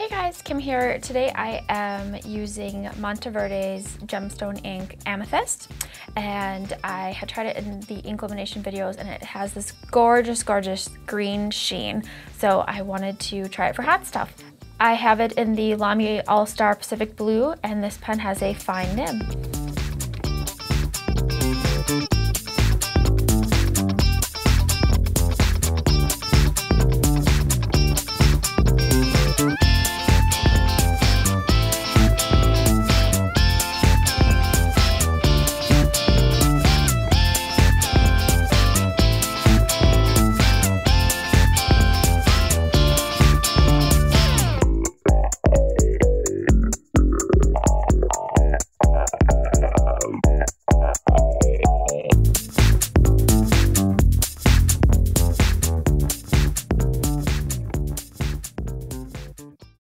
Hey guys, Kim here. Today I am using Monteverde's Gemstone Ink Amethyst and I had tried it in the ink illumination videos and it has this gorgeous, gorgeous green sheen. So I wanted to try it for hot stuff. I have it in the Lamy Al-Star Pacific Blue and this pen has a fine nib.